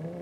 Mm-hmm.